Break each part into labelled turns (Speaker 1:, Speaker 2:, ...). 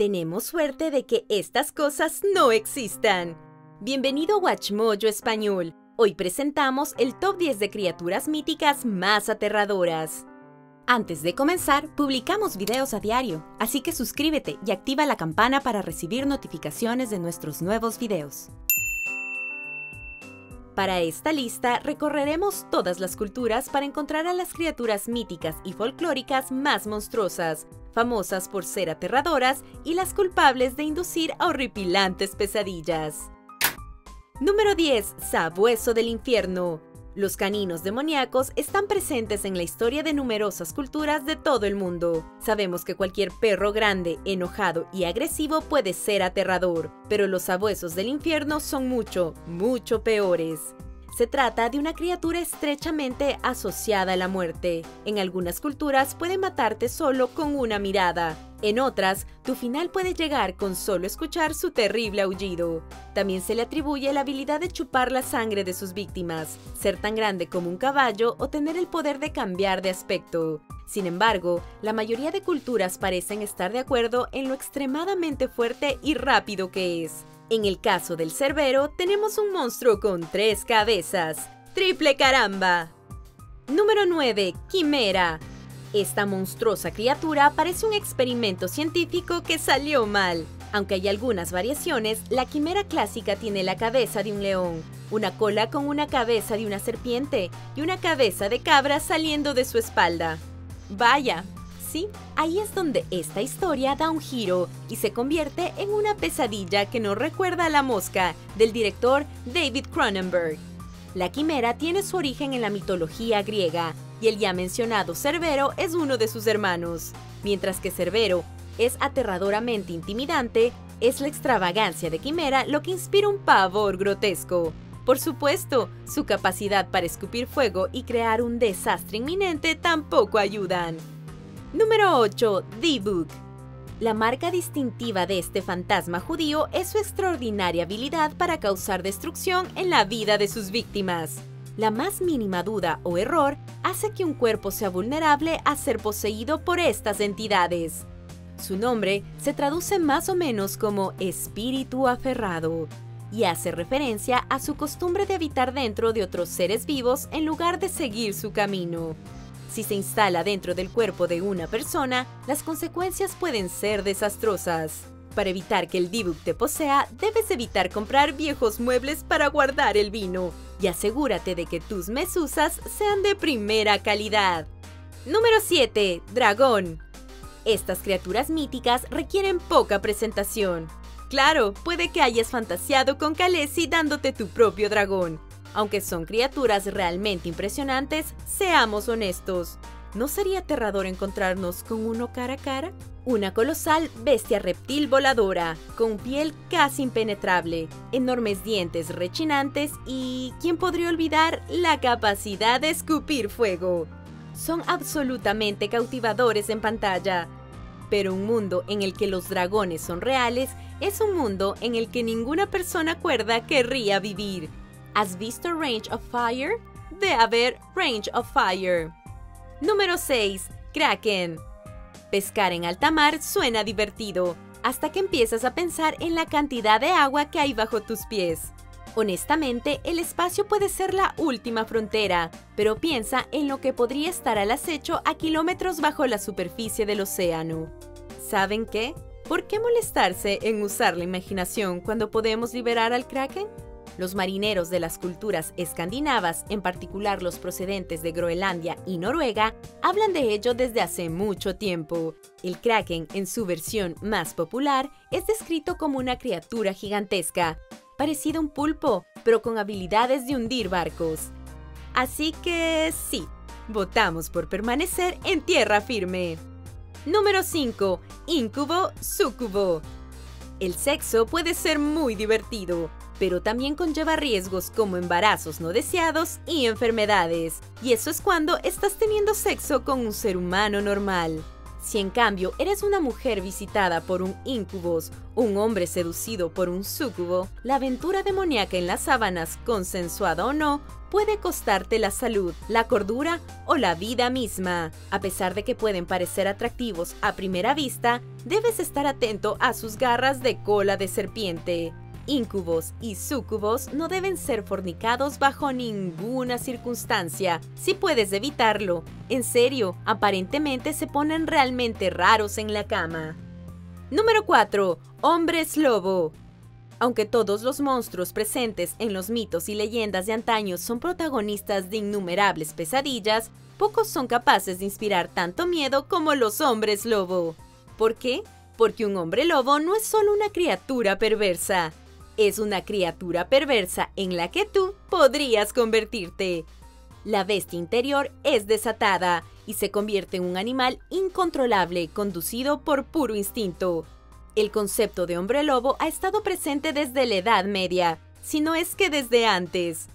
Speaker 1: Tenemos suerte de que estas cosas no existan. Bienvenido a Watchmojo Español. Hoy presentamos el top 10 de criaturas míticas más aterradoras. Antes de comenzar, publicamos videos a diario, así que suscríbete y activa la campana para recibir notificaciones de nuestros nuevos videos. Para esta lista recorreremos todas las culturas para encontrar a las criaturas míticas y folclóricas más monstruosas, famosas por ser aterradoras y las culpables de inducir a horripilantes pesadillas. Número 10. Sabueso del infierno. Los caninos demoníacos están presentes en la historia de numerosas culturas de todo el mundo. Sabemos que cualquier perro grande, enojado y agresivo puede ser aterrador, pero los sabuesos del infierno son mucho, mucho peores. Se trata de una criatura estrechamente asociada a la muerte. En algunas culturas puede matarte solo con una mirada. En otras, tu final puede llegar con solo escuchar su terrible aullido. También se le atribuye la habilidad de chupar la sangre de sus víctimas, ser tan grande como un caballo o tener el poder de cambiar de aspecto. Sin embargo, la mayoría de culturas parecen estar de acuerdo en lo extremadamente fuerte y rápido que es. En el caso del Cerbero, tenemos un monstruo con tres cabezas. ¡Triple caramba! Número 9. Quimera. Esta monstruosa criatura parece un experimento científico que salió mal. Aunque hay algunas variaciones, la quimera clásica tiene la cabeza de un león, una cola con una cabeza de una serpiente y una cabeza de cabra saliendo de su espalda. Vaya, Sí, ahí es donde esta historia da un giro y se convierte en una pesadilla que nos recuerda a La Mosca, del director David Cronenberg. La quimera tiene su origen en la mitología griega, y el ya mencionado Cerbero es uno de sus hermanos. Mientras que Cerbero es aterradoramente intimidante, es la extravagancia de Quimera lo que inspira un pavor grotesco. Por supuesto, su capacidad para escupir fuego y crear un desastre inminente tampoco ayudan. Número 8. D-Book. La marca distintiva de este fantasma judío es su extraordinaria habilidad para causar destrucción en la vida de sus víctimas. La más mínima duda o error hace que un cuerpo sea vulnerable a ser poseído por estas entidades. Su nombre se traduce más o menos como espíritu aferrado y hace referencia a su costumbre de habitar dentro de otros seres vivos en lugar de seguir su camino. Si se instala dentro del cuerpo de una persona, las consecuencias pueden ser desastrosas. Para evitar que el Dibuk te posea, debes evitar comprar viejos muebles para guardar el vino y asegúrate de que tus mesuzas sean de primera calidad. Número 7. Dragón. Estas criaturas míticas requieren poca presentación. Claro, puede que hayas fantaseado con Khaleesi dándote tu propio dragón, aunque son criaturas realmente impresionantes, seamos honestos. ¿No sería aterrador encontrarnos con uno cara a cara? Una colosal bestia reptil voladora, con piel casi impenetrable, enormes dientes rechinantes y, ¿quién podría olvidar la capacidad de escupir fuego? Son absolutamente cautivadores en pantalla. Pero un mundo en el que los dragones son reales es un mundo en el que ninguna persona cuerda querría vivir. ¿Has visto Range of Fire? De haber Range of Fire. Número 6. Kraken. Pescar en alta mar suena divertido, hasta que empiezas a pensar en la cantidad de agua que hay bajo tus pies. Honestamente, el espacio puede ser la última frontera, pero piensa en lo que podría estar al acecho a kilómetros bajo la superficie del océano. ¿Saben qué? ¿Por qué molestarse en usar la imaginación cuando podemos liberar al Kraken? Los marineros de las culturas escandinavas, en particular los procedentes de Groenlandia y Noruega, hablan de ello desde hace mucho tiempo. El kraken, en su versión más popular, es descrito como una criatura gigantesca, parecido a un pulpo, pero con habilidades de hundir barcos. Así que sí, votamos por permanecer en tierra firme. Número 5. Incubo Sucubo. El sexo puede ser muy divertido, pero también conlleva riesgos como embarazos no deseados y enfermedades. Y eso es cuando estás teniendo sexo con un ser humano normal. Si en cambio eres una mujer visitada por un incubus, un hombre seducido por un sucubo, la aventura demoníaca en las sábanas, consensuada o no, puede costarte la salud, la cordura o la vida misma. A pesar de que pueden parecer atractivos a primera vista, debes estar atento a sus garras de cola de serpiente. Incubos y sucubos no deben ser fornicados bajo ninguna circunstancia, si puedes evitarlo. En serio, aparentemente se ponen realmente raros en la cama. Número 4. Hombres lobo. Aunque todos los monstruos presentes en los mitos y leyendas de antaño son protagonistas de innumerables pesadillas, pocos son capaces de inspirar tanto miedo como los hombres lobo. ¿Por qué? Porque un hombre lobo no es solo una criatura perversa, es una criatura perversa en la que tú podrías convertirte. La bestia interior es desatada y se convierte en un animal incontrolable conducido por puro instinto. El concepto de hombre lobo ha estado presente desde la Edad Media, si no es que desde antes.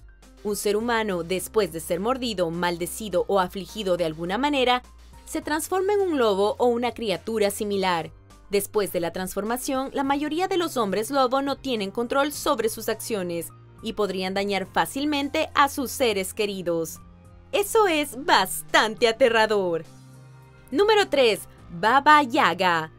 Speaker 1: Un ser humano, después de ser mordido, maldecido o afligido de alguna manera, se transforma en un lobo o una criatura similar. Después de la transformación, la mayoría de los hombres lobo no tienen control sobre sus acciones y podrían dañar fácilmente a sus seres queridos. Eso es bastante aterrador. Número 3. Baba Yaga.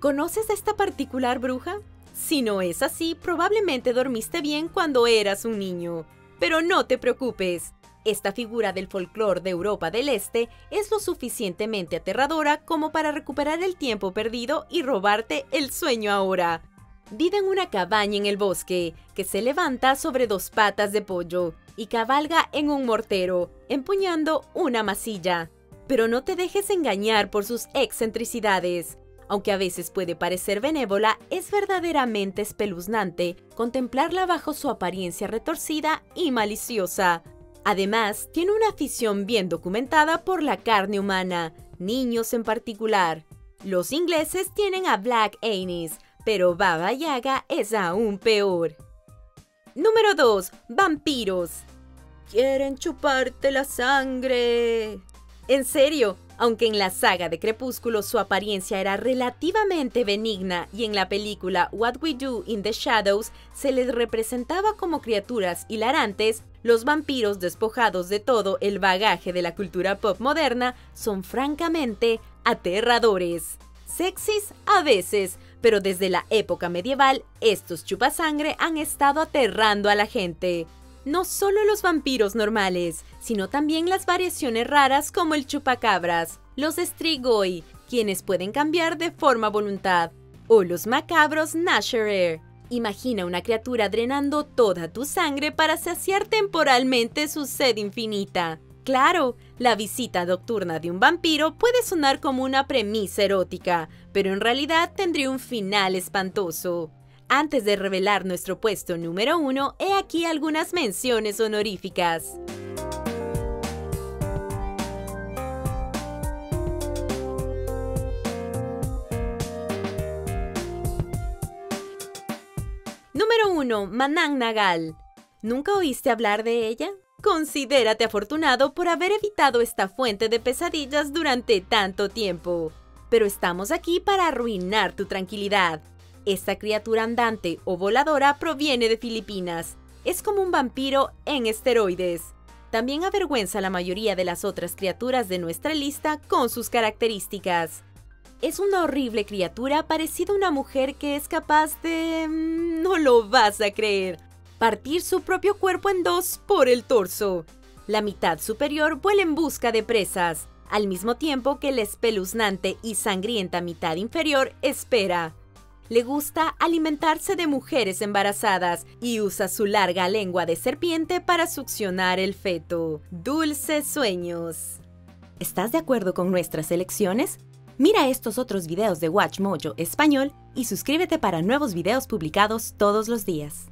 Speaker 1: ¿Conoces a esta particular bruja? Si no es así, probablemente dormiste bien cuando eras un niño. Pero no te preocupes, esta figura del folclore de Europa del Este es lo suficientemente aterradora como para recuperar el tiempo perdido y robarte el sueño ahora. Vive en una cabaña en el bosque, que se levanta sobre dos patas de pollo y cabalga en un mortero, empuñando una masilla. Pero no te dejes engañar por sus excentricidades. Aunque a veces puede parecer benévola, es verdaderamente espeluznante contemplarla bajo su apariencia retorcida y maliciosa. Además, tiene una afición bien documentada por la carne humana, niños en particular. Los ingleses tienen a Black Anis, pero Baba Yaga es aún peor. Número 2. Vampiros. Quieren chuparte la sangre. En serio, aunque en la saga de Crepúsculo su apariencia era relativamente benigna y en la película What We Do in the Shadows se les representaba como criaturas hilarantes, los vampiros despojados de todo el bagaje de la cultura pop moderna son francamente aterradores. Sexys a veces, pero desde la época medieval estos chupasangre han estado aterrando a la gente no solo los vampiros normales, sino también las variaciones raras como el chupacabras, los strigoi, quienes pueden cambiar de forma voluntad, o los macabros Nasherer. Imagina una criatura drenando toda tu sangre para saciar temporalmente su sed infinita. Claro, la visita nocturna de un vampiro puede sonar como una premisa erótica, pero en realidad tendría un final espantoso. Antes de revelar nuestro puesto número uno, he aquí algunas menciones honoríficas. Número 1. Manang Nagal. ¿Nunca oíste hablar de ella? Considérate afortunado por haber evitado esta fuente de pesadillas durante tanto tiempo. Pero estamos aquí para arruinar tu tranquilidad. Esta criatura andante o voladora proviene de Filipinas. Es como un vampiro en esteroides. También avergüenza a la mayoría de las otras criaturas de nuestra lista con sus características. Es una horrible criatura parecida a una mujer que es capaz de... Mm, no lo vas a creer. Partir su propio cuerpo en dos por el torso. La mitad superior vuela en busca de presas, al mismo tiempo que la espeluznante y sangrienta mitad inferior espera le gusta alimentarse de mujeres embarazadas y usa su larga lengua de serpiente para succionar el feto. Dulces sueños. ¿Estás de acuerdo con nuestras elecciones? Mira estos otros videos de Watch Mojo español y suscríbete para nuevos videos publicados todos los días.